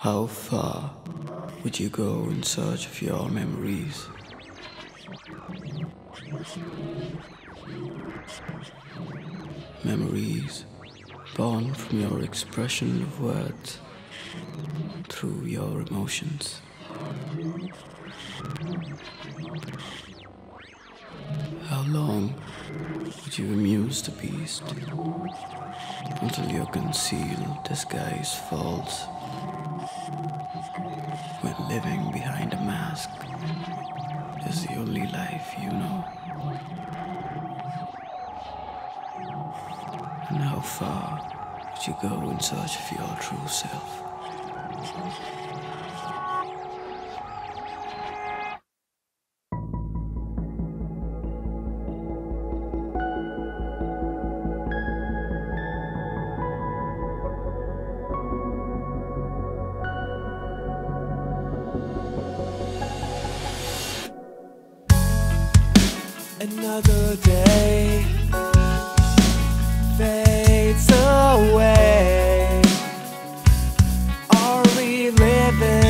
How far would you go in search of your memories? Memories born from your expression of words through your emotions. How long would you amuse the beast until your concealed disguise falls? When living behind a mask is the only life you know. And how far would you go in search of your true self? Another day fades away. Are we living?